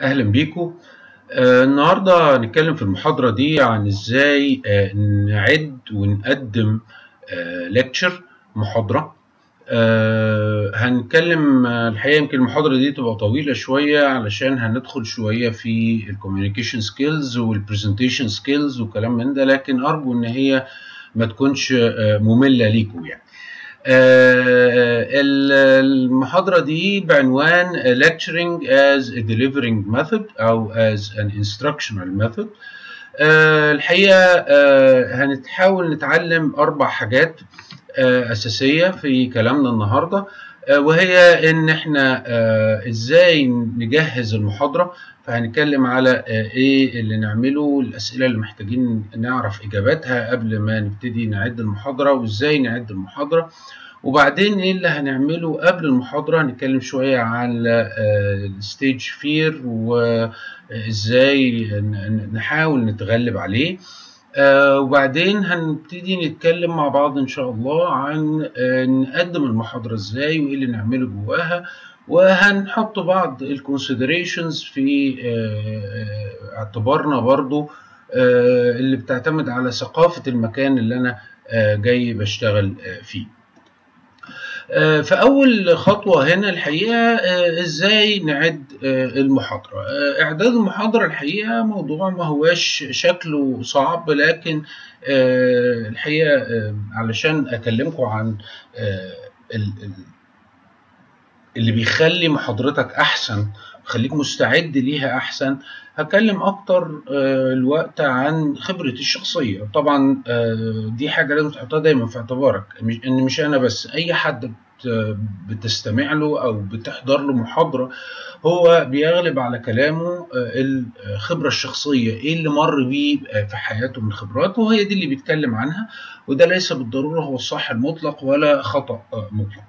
أهلا بيكم آه النهارده هنتكلم في المحاضرة دي عن إزاي آه نعد ونقدم آه lecture محاضرة. آه هنتكلم آه الحقيقة يمكن المحاضرة دي تبقى طويلة شوية علشان هندخل شوية في ال communication skills وال presentation skills وكلام من ده لكن أرجو إن هي ما تكونش آه مملة ليكم يعني. المحاضرة دي بعنوان Lecturing as a Delivering Method أو as an Instructional Method. الحقيقة هنحاول نتعلم أربع حاجات أساسية في كلامنا النهاردة. وهي إن إحنا إزاي نجهز المحاضرة. فهنتكلم على إيه اللي نعمله الأسئلة اللي محتاجين نعرف إجاباتها قبل ما نبتدي نعد المحاضرة وإزاي نعد المحاضرة. وبعدين إيه اللي هنعمله قبل المحاضرة؟ هنتكلم شوية عن ال stage fear وإزاي نحاول نتغلب عليه. وبعدين هنبتدي نتكلم مع بعض إن شاء الله عن نقدم المحاضرة إزاي وإيه اللي نعمله جواها وهنحط بعض ال considerations في اعتبارنا برضو اللي بتعتمد على ثقافة المكان اللي أنا جاي بشتغل فيه. فأول خطوة هنا الحقيقة إزاي نعد المحاضرة؟ إعداد المحاضرة الحقيقة موضوع ما هواش شكله صعب لكن الحقيقة علشان أكلمكم عن اللي بيخلي محاضرتك أحسن خليك مستعد ليها أحسن. هتكلم أكتر الوقت عن خبرتي الشخصية. طبعا دي حاجة لازم تحطها دايما في اعتبارك. إن مش أنا بس. أي حد بتستمع له أو بتحضر له محاضرة هو بيغلب على كلامه الخبرة الشخصية. إيه اللي مر بيه في حياته من خبرات؟ وهي دي اللي بيتكلم عنها. وده ليس بالضرورة هو الصح المطلق ولا خطأ مطلق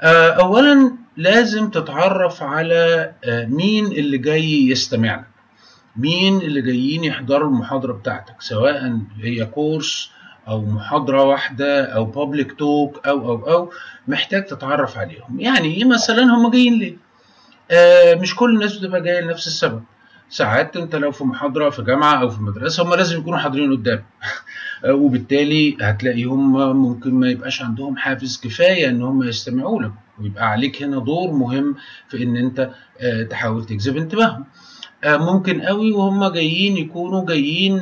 أولا لازم تتعرف على مين اللي جاي يستمع لك مين اللي جايين يحضروا المحاضرة بتاعتك سواء هي كورس أو محاضرة واحدة أو بابليك توك أو أو أو محتاج تتعرف عليهم. يعني مثلا هم جايين ليه؟ آه مش كل الناس بتبقى جاية لنفس السبب. ساعات أنت لو في محاضرة في جامعة أو في مدرسة هم لازم يكونوا حاضرين قدام. وبالتالي هتلاقيهم ممكن ما يبقاش عندهم حافز كفاية إن هم يستمعوا لك. ويبقى عليك هنا دور مهم في إن أنت تحاول تجذب انتباههم. ممكن قوي وهم جايين يكونوا جايين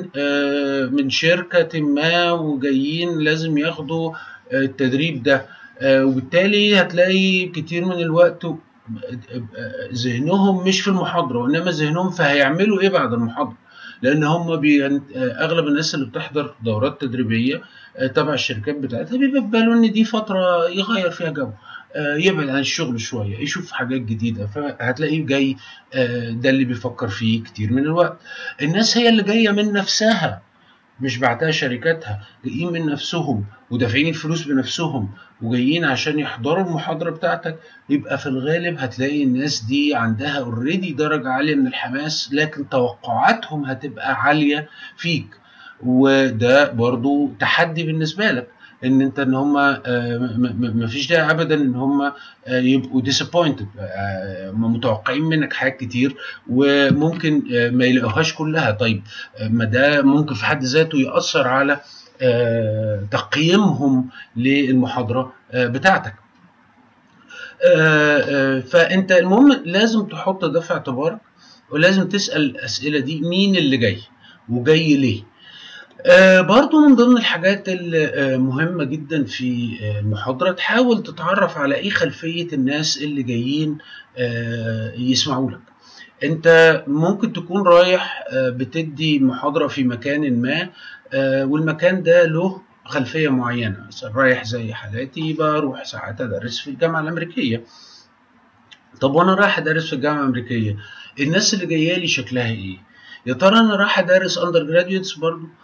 من شركة ما وجايين لازم ياخدوا التدريب ده. وبالتالي هتلاقي كتير من الوقت ذهنهم مش في المحاضرة وإنما ذهنهم فهيعملوا إيه بعد المحاضرة؟ لأن هم بي... اغلب الناس اللي بتحضر دورات تدريبية تبع الشركات بتاعتها بيبقى في باله ان دي فترة يغير فيها جو يبعد عن الشغل شوية يشوف حاجات جديدة فهتلاقيه جاي ده اللي بيفكر فيه كتير من الوقت. الناس هي اللي جاية من نفسها. مش بعتها شركاتها جايين من نفسهم ودافعين الفلوس بنفسهم وجايين عشان يحضروا المحاضرة بتاعتك. يبقى في الغالب هتلاقي الناس دي عندها اوريدي درجة عالية من الحماس لكن توقعاتهم هتبقى عالية فيك. وده برضو تحدي بالنسبة لك. إن أنت إن هم ما فيش داعي ابدا إن هم يبقوا ديسابوينتد متوقعين منك حاجات كتير وممكن ما يلاقوهاش كلها. طيب ما ده ممكن في حد ذاته يأثر على تقييمهم للمحاضرة بتاعتك. فأنت المهم لازم تحط ده في اعتبارك ولازم تسأل الأسئلة دي مين اللي جاي وجاي ليه. آه برضو من ضمن الحاجات المهمة جدا في المحاضرة تحاول تتعرف على إيه خلفية الناس اللي جايين آه يسمعوا لك. أنت ممكن تكون رايح آه بتدي محاضرة في مكان ما والمكان ده له خلفية معينة. مثلا رايح زي حالاتي بروح ساعات أدرس في الجامعة الأمريكية. طب وأنا رايح أدرس في الجامعة الأمريكية الناس اللي جاية لي شكلها إيه؟ يا ترى أنا رايح أدرس undergraduates برضو؟ آه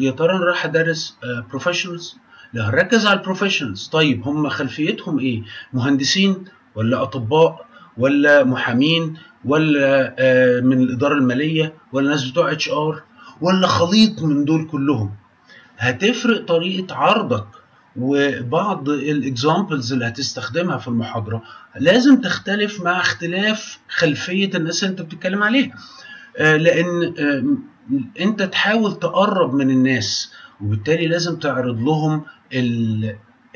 يا ترى أنا رايح أدرس professionals آه لا هنركز على ال professionals طيب هم خلفيتهم إيه؟ مهندسين ولا أطباء ولا محامين ولا آه من الإدارة المالية ولا ناس بتوع HR ولا خليط من دول كلهم؟ هتفرق طريقة عرضك وبعض ال examples اللي هتستخدمها في المحاضرة لازم تختلف مع اختلاف خلفية الناس اللي أنت بتتكلم عليها. لأن انت تحاول تقرب من الناس وبالتالي لازم تعرض لهم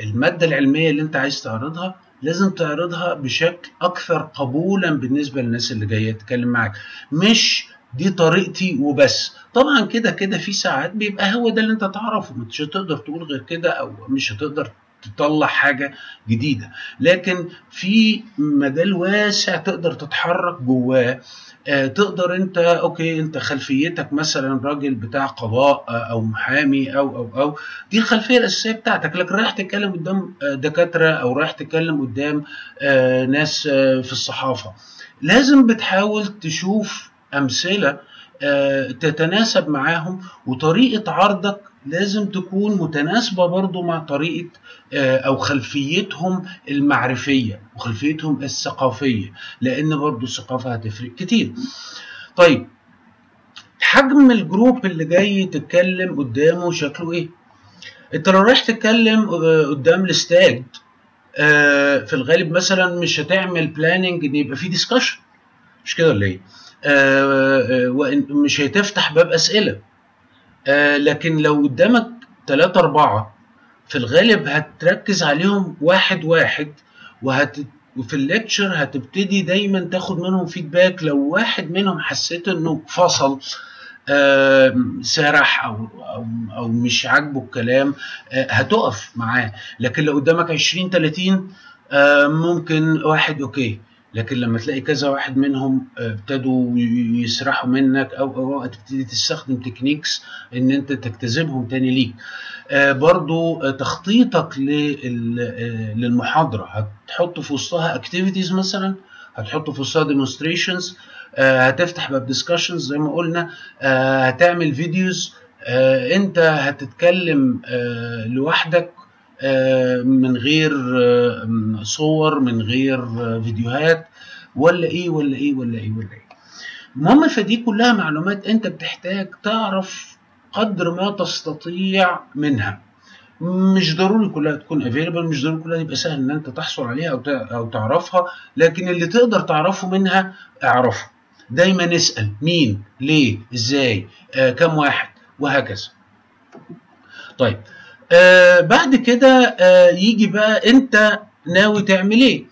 المادة العلمية اللي انت عايز تعرضها لازم تعرضها بشكل أكثر قبولا بالنسبة للناس اللي جاية تتكلم معاك. مش دي طريقتي وبس. طبعا كده كده في ساعات بيبقى هو ده اللي انت تعرفه. مش هتقدر تقول غير كده أو مش هتقدر تطلع حاجة جديدة. لكن في مجال واسع تقدر تتحرك جواه. آه تقدر انت أوكي انت خلفيتك مثلا راجل بتاع قضاء آه أو محامي أو أو أو دي الخلفية الأساسية بتاعتك. لكن رايح تتكلم قدام آه دكاترة أو رايح تتكلم قدام ناس في الصحافة لازم بتحاول تشوف أمثلة تتناسب معاهم وطريقة عرضك لازم تكون متناسبة برضو مع طريقة أو خلفيتهم المعرفية وخلفيتهم الثقافية لأن برضو الثقافة هتفرق كتير. طيب حجم ال group اللي جاي تتكلم قدامه شكله إيه؟ أنت لو رايح تتكلم قدام الاستاد في الغالب مثلا مش هتعمل planning إن يبقى في discussion مش كده ولا إيه؟ ومش هتفتح باب أسئلة. آه لكن لو قدامك ثلاثة أربعة في الغالب هتركز عليهم واحد واحد وهت وفي الليكتشر هتبتدي دايما تاخد منهم فيدباك لو واحد منهم حسيت إنه فصل آه سرح أو أو أو مش عاجبه الكلام آه هتقف معاه. لكن لو قدامك 20 30 آه ممكن واحد okay. لكن لما تلاقي كذا واحد منهم ابتدوا يسرحوا منك أو أو هتبتدي تستخدم techniques إن أنت تجتذبهم تاني ليك. برضو تخطيطك للمحاضرة. هتحط في وسطها activities مثلا هتحط في وسطها demonstrations هتفتح باب discussions زي ما قلنا هتعمل videos أنت هتتكلم لوحدك من غير صور من غير فيديوهات ولا إيه ولا إيه ولا إيه ولا إيه. المهم فدي كلها معلومات أنت بتحتاج تعرف قدر ما تستطيع منها. مش ضروري كلها تكون افيلبل مش ضروري كلها يبقى سهل إن أنت تحصل عليها أو أو تعرفها لكن اللي تقدر تعرفه منها اعرفه دايما اسأل مين ليه إزاي آه كم واحد وهكذا. طيب آه بعد كده آه يجي بقى انت ناوي تعمل إيه؟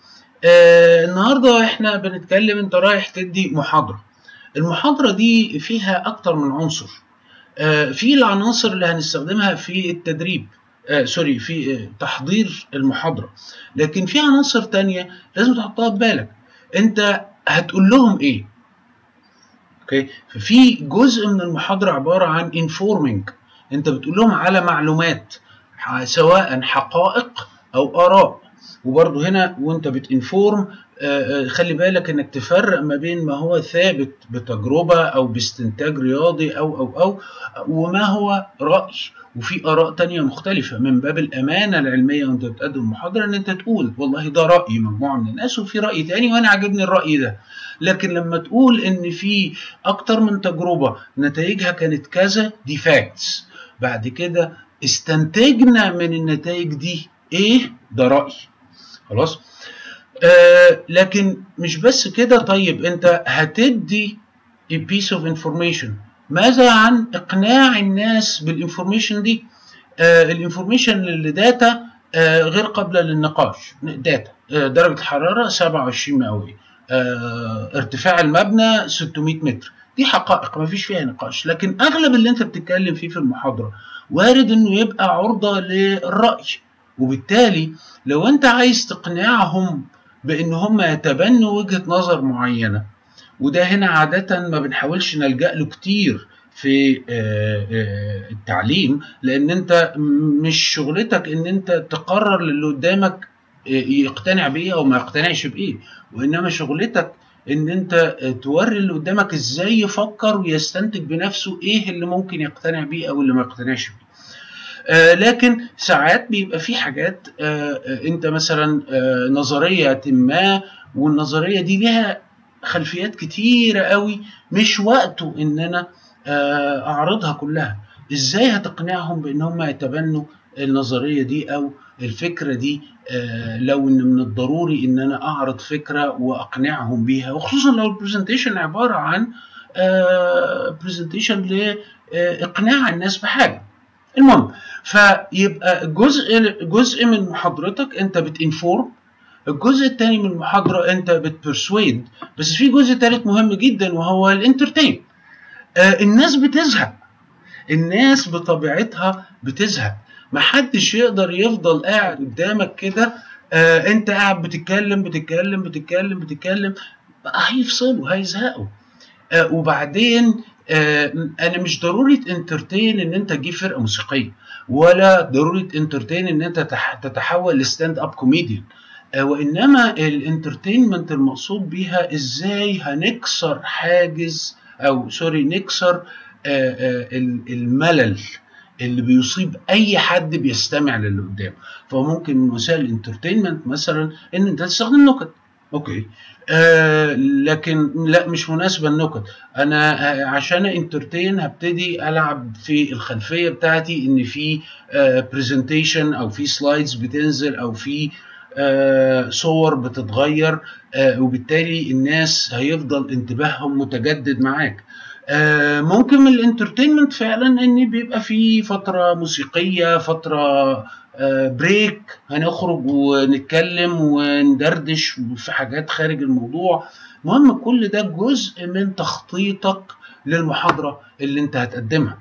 آه النهارده إحنا بنتكلم انت رايح تدي محاضرة. المحاضرة دي فيها أكتر من عنصر. آه في العناصر اللي هنستخدمها في التدريب. آه سوري في آه تحضير المحاضرة. لكن في عناصر تانية لازم تحطها في بالك. انت هتقول لهم إيه؟ Okay؟ ففي جزء من المحاضرة عبارة عن informing انت بتقول لهم على معلومات. سواء حقائق أو آراء. وبرضه هنا وأنت بت inform خلي بالك إنك تفرق ما بين ما هو ثابت بتجربة أو باستنتاج رياضي أو أو أو وما هو رأي. وفي آراء تانية مختلفة. من باب الأمانة العلمية وأنت بتقدم محاضره إن أنت تقول والله ده رأي مجموعة من الناس وفي رأي تاني وأنا عاجبني الرأي ده. لكن لما تقول إن في أكتر من تجربة نتائجها كانت كذا دي facts بعد كده استنتجنا من النتائج دي إيه؟ ده رأي. خلاص؟ آه لكن مش بس كده طيب انت هتدي a piece of information. ماذا عن إقناع الناس بال information دي؟ آه ال information اللي data آه غير قابلة للنقاش. data آه درجة الحرارة 27 مئوية. آه ارتفاع المبنى 600 متر. دي حقائق ما فيش فيها نقاش. لكن أغلب اللي انت بتتكلم فيه في المحاضرة وارد إنه يبقى عرضة للرأي. وبالتالي لو أنت عايز تقنعهم بإن هم يتبنوا وجهة نظر معينة وده هنا عادة ما بنحاولش نلجأ له كتير في التعليم لأن أنت مش شغلتك إن أنت تقرر للي قدامك يقتنع بايه أو ما يقتنعش بايه وإنما شغلتك إن أنت توري اللي قدامك إزاي يفكر ويستنتج بنفسه إيه اللي ممكن يقتنع بيه أو اللي ما يقتنعش بيه. آه لكن ساعات بيبقى في حاجات آه أنت مثلا آه نظرية ما والنظرية دي ليها خلفيات كتيرة قوي مش وقته إن أنا أعرضها كلها. إزاي هتقنعهم بإن هم يتبنوا النظرية دي أو الفكرة دي لو إن من الضروري إن أنا أعرض فكرة وأقنعهم بيها وخصوصا لو ال presentation عبارة عن presentation لاقناع الناس بحاجة. المهم فيبقى جزء جزء من محاضرتك أنت بت inform الجزء الثاني من المحاضرة أنت بت persuade بس في جزء ثالث مهم جدا وهو ال entertain آه الناس بتزهق. الناس بطبيعتها بتزهق. محدش يقدر يفضل قاعد قدامك كده آه انت قاعد بتتكلم بتتكلم بتتكلم بتتكلم هيفصلوا هيزهقوا. آه وبعدين آه أنا مش ضروري entertain ان انت تجيب فرقة موسيقية ولا ضروري entertain ان انت تتحول ل stand-up comedian. وانما ال entertainment المقصود بيها إزاي هنكسر حاجز أو sorry نكسر الملل. اللي بيصيب أي حد بيستمع للي قدامه. فممكن من وسائل ال entertainment مثلا إن أنت تستخدم نكت okay. آه لكن لا مش مناسبة النكت أنا عشان entertain هبتدي ألعب في الخلفية بتاعتي إن في presentation أو في slides بتنزل أو في آه صور بتتغير آه وبالتالي الناس هيفضل انتباههم متجدد معاك. آه ممكن من ال entertainment فعلا ان بيبقى في فترة موسيقية فترة break هنخرج ونتكلم وندردش في حاجات خارج الموضوع. مهم كل ده جزء من تخطيطك للمحاضرة اللي أنت هتقدمها.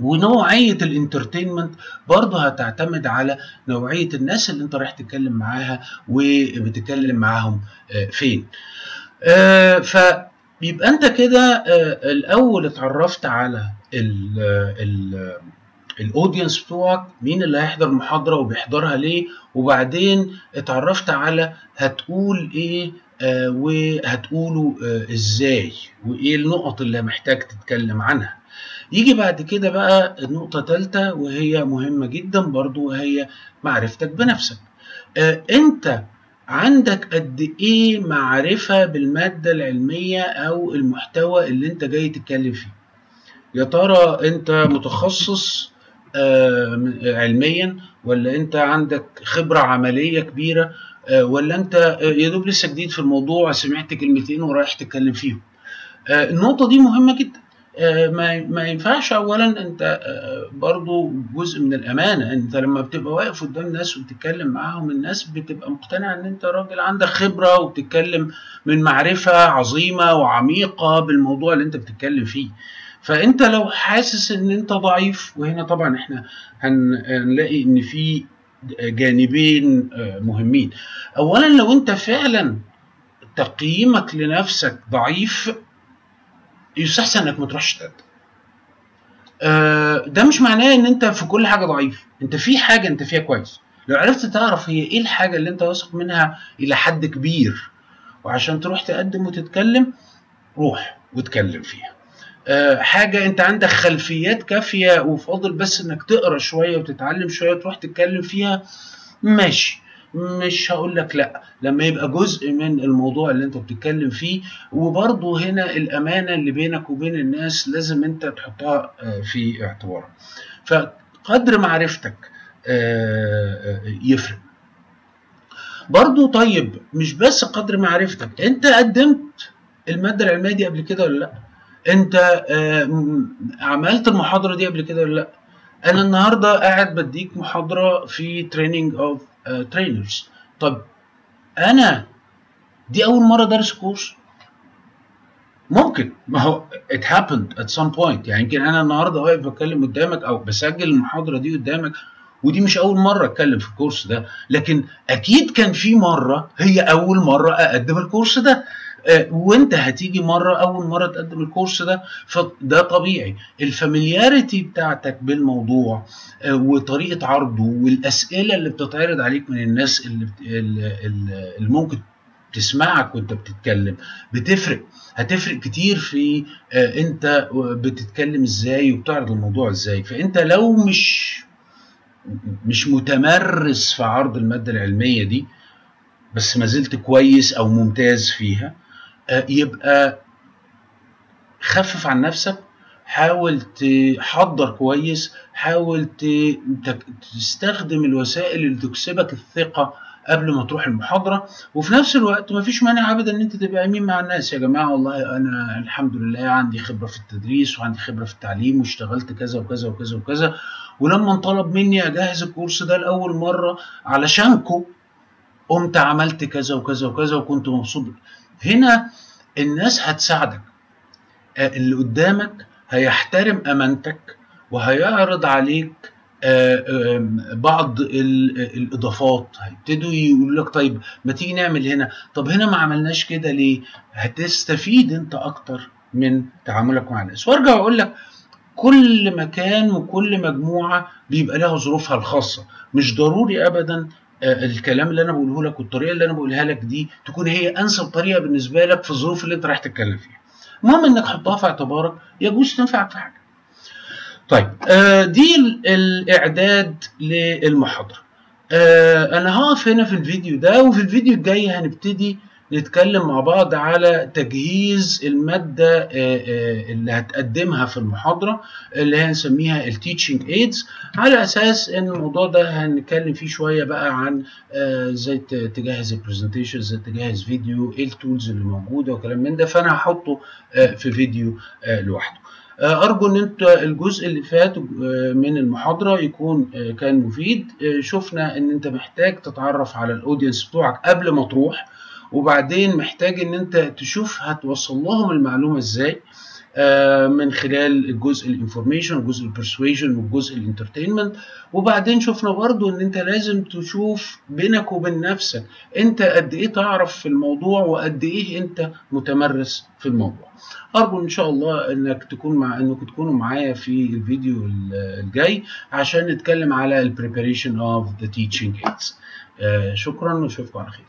ونوعية ال entertainment برضه هتعتمد على نوعية الناس اللي أنت رايح تتكلم معاها وبتتكلم معاهم فين. فيبقى انت كده الأول اتعرفت على الاودينس بتوعك مين اللي هيحضر المحاضرة وبيحضرها ليه وبعدين اتعرفت على هتقول إيه آه وهتقوله آه إزاي وايه النقط اللي محتاج تتكلم عنها. يجي بعد كده بقى النقطة تالتة وهي مهمة جدا برضو وهي معرفتك بنفسك. آه انت عندك قد إيه معرفة بالمادة العلمية أو المحتوى اللي أنت جاي تتكلم فيه؟ يا ترى أنت متخصص آه علميا ولا أنت عندك خبرة عملية كبيرة؟ آه ولا أنت يا دوب لسه جديد في الموضوع سمعت كلمتين ورايح تتكلم فيهم؟ آه النقطة دي مهمة جدا. ما ما ينفعش. اولا أنت برضو جزء من الأمانة أنت لما بتبقى واقف قدام ناس وبتتكلم معاهم الناس بتبقى مقتنعة إن أنت راجل عندك خبرة وبتتكلم من معرفة عظيمة وعميقة بالموضوع اللي أنت بتتكلم فيه. فأنت لو حاسس إن أنت ضعيف وهنا طبعا إحنا هنلاقي إن في جانبين مهمين. اولا لو أنت فعلا تقييمك لنفسك ضعيف يستحسن إنك ما تروحش تقدم آه ده مش معناه إن أنت في كل حاجة ضعيف. أنت في حاجة أنت فيها كويس. لو عرفت تعرف هي إيه الحاجة اللي أنت واثق منها إلى حد كبير وعشان تروح تقدم وتتكلم روح واتكلم فيها. آه حاجة أنت عندك خلفيات كافية وفاضل بس إنك تقرأ شوية وتتعلم شوية وتروح تتكلم فيها ماشي. مش هقول لك لا. لما يبقى جزء من الموضوع اللي انت بتتكلم فيه وبرضه هنا الأمانة اللي بينك وبين الناس لازم انت تحطها في اعتبارك فقدر معرفتك يفرق. برضه طيب مش بس قدر معرفتك انت قدمت المادة العلمية دي قبل كده ولا لا؟ انت عملت المحاضرة دي قبل كده ولا لا؟ أنا النهارده قاعد بديك محاضرة في training of trainers طب أنا دي أول مرة درس كورس؟ ممكن. ما هو it happened at some point. يعني يمكن أنا النهارده واقف بتكلم قدامك أو بسجل المحاضرة دي قدامك ودي مش أول مرة أتكلم في الكورس ده. لكن أكيد كان في مرة هي أول مرة أقدم الكورس ده. وانت هتيجي مرة أول مرة تقدم الكورس ده فده طبيعي. ال familiarity بتاعتك بالموضوع وطريقة عرضه والأسئلة اللي بتتعرض عليك من الناس اللي, اللي ممكن تسمعك وانت بتتكلم بتفرق. هتفرق كتير في انت بتتكلم إزاي وبتعرض الموضوع إزاي. فانت لو مش مش متمرس في عرض المادة العلمية دي بس ما زلت كويس أو ممتاز فيها يبقى خفف عن نفسك حاول تحضر كويس حاول تستخدم الوسائل اللي تكسبك الثقة قبل ما تروح المحاضرة. وفي نفس الوقت ما فيش مانع ابدا إن أنت تبقى أمين مع الناس. يا جماعة والله أنا الحمد لله عندي خبرة في التدريس وعندي خبرة في التعليم واشتغلت كذا وكذا وكذا وكذا. ولما انطلب مني أجهز الكورس ده لأول مرة علشانكم قمت عملت كذا وكذا وكذا وكنت مبسوط. هنا الناس هتساعدك. اللي قدامك هيحترم أمانتك وهيعرض عليك بعض الإضافات. هيبتدوا يقول لك طيب ما تيجي نعمل هنا؟ طب هنا ما عملناش كده ليه؟ هتستفيد أنت أكتر من تعاملك مع الناس. وأرجع أقول لك كل مكان وكل مجموعة بيبقى لها ظروفها الخاصة. مش ضروري ابدا الكلام اللي أنا بقوله لك والطريقة اللي أنا بقولها لك دي تكون هي أنسب طريقة بالنسبة لك في الظروف اللي أنت رايح تتكلم فيها. المهم إنك حطها في اعتبارك يجوز تنفعك في حاجة. طيب آه دي الإعداد للمحاضرة. آه أنا هقف هنا في الفيديو ده وفي الفيديو الجاي هنبتدي نتكلم مع بعض على تجهيز المادة اللي هتقدمها في المحاضرة اللي هنسميها ال teaching aids على أساس إن الموضوع ده هنتكلم فيه شوية بقى عن إزاي تجهز ال presentation إزاي تجهز فيديو إيه ال tools اللي موجودة وكلام من ده. فأنا هحطه في فيديو لوحده. أرجو إن أنت الجزء اللي فات من المحاضرة يكون كان مفيد. شفنا إن أنت محتاج تتعرف على ال audience بتوعك قبل ما تروح. وبعدين محتاج إن أنت تشوف هتوصل لهم المعلومة إزاي من خلال الجزء ال information والجزء ال persuasion والجزء ال entertainment وبعدين شفنا برضو إن أنت لازم تشوف بينك وبين نفسك أنت قد إيه تعرف في الموضوع وقد إيه أنت متمرس في الموضوع. أرجو إن شاء الله إنك تكون مع إنكم تكونوا معايا في الفيديو الجاي عشان نتكلم على ال preparation of the teaching aids شكرا وأشوفكم على خير.